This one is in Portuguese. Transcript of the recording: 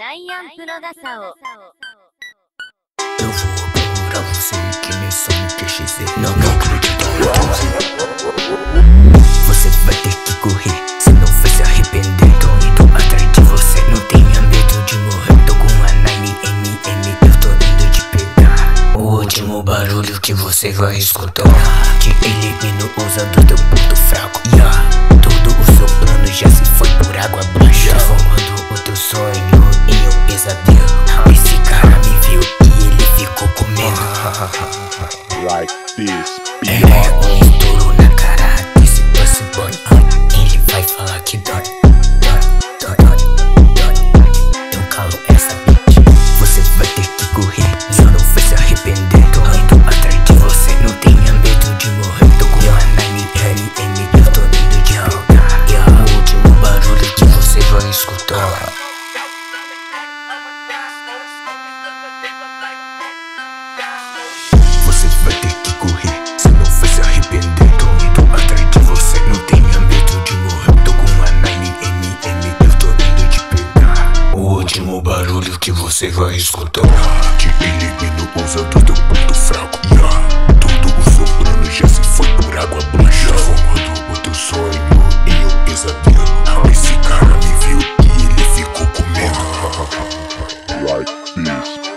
ジャイアンプロダサを Eu vou procurar você que nem Sonic XZ Não, não acredito em você Você vai ter que correr, se não vai se arrepender Tô indo atrás de você, não tenha medo de morrer Tô com uma 9mm, eu tô indo te pegar O último barulho que você vai escutar Te elimino usando teu ponto fraco yeah. Like this. É um estouro na cara. Desse pussy boy Ele vai falar que dói Dói, dói, dói, dói. Eu calo essa bitch. Você vai ter que correr. Só não vai se arrepender. Tô indo atrás de você. Não tenha medo de morrer. Tô com uma 9mm Eu tô indo de rogar E é o último barulho que você vai escutar o barulho que você vai escutar. Te elimino usando teu ponto fraco. Yeah. Tudo o plano já se foi por água abaixo. Formando o teu sonho e o pesadelo. Esse cara me viu e ele ficou com medo. Like this.